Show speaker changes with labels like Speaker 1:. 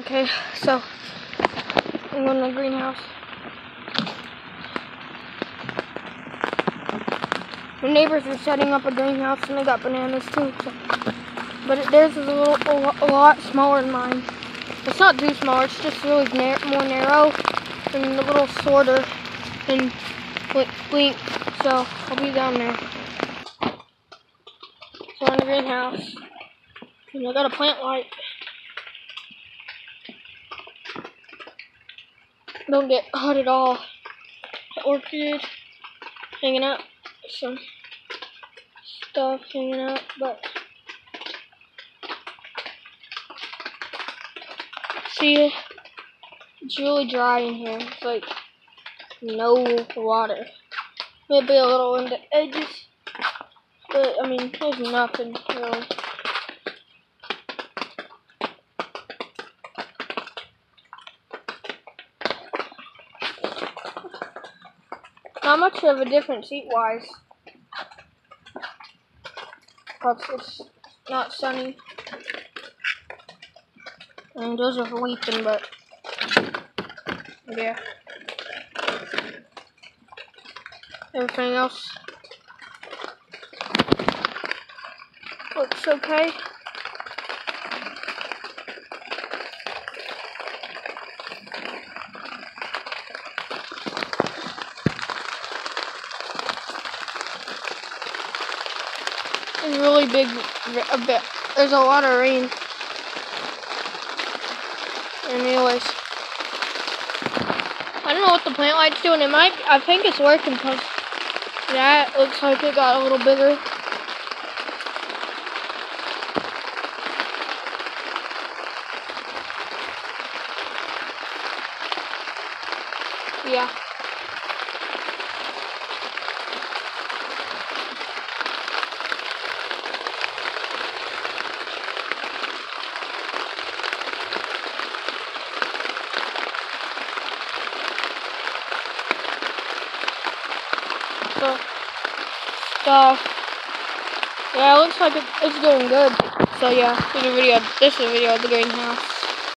Speaker 1: Okay, so I'm going to the greenhouse. My neighbors are setting up a greenhouse and they got bananas too. So. But theirs is a little a, lot smaller than mine. It's not too small, it's just really nar more narrow and a little shorter in length. So I'll be down there. So in the greenhouse. And I got a plant light. Don't get hot at all. orchid hanging out, some stuff hanging out, but see, it's really dry in here. It's like no water. Maybe a little in the edges, but I mean, there's nothing really. Not much of a difference heat-wise. Because it's not sunny. And those are leaping, but yeah. Everything else looks okay. It's really big. A bit. There's a lot of rain. Anyways, I don't know what the plant light's doing. It might. I think it's working because that looks like it got a little bigger. Yeah. So, stuff. Yeah, it looks like it's doing good. So yeah, this is a video. This is a video of the greenhouse.